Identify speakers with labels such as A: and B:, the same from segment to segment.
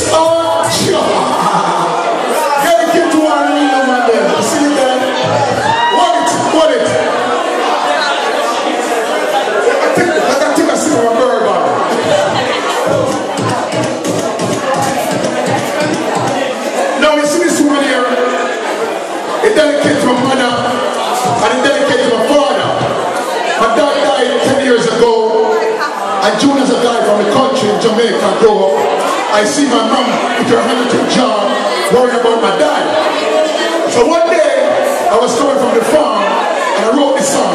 A: It's all yours. Get to one window, my. See it there? It, want it. I think, I take a sip of a bourbon. Now you see this woman here. It dedicates my mother and it dedicates my father. My dad died 10 years ago and June is a guy from the country Jamaica grew up. I see my mom with her hand to job worrying about my dad. So one day, I was coming from the farm and I wrote this song.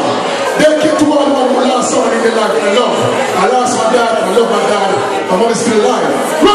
A: They came to all one who lost someone in their life and I love. I lost my dad and I love my dad. My mom is still alive.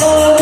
A: Oh.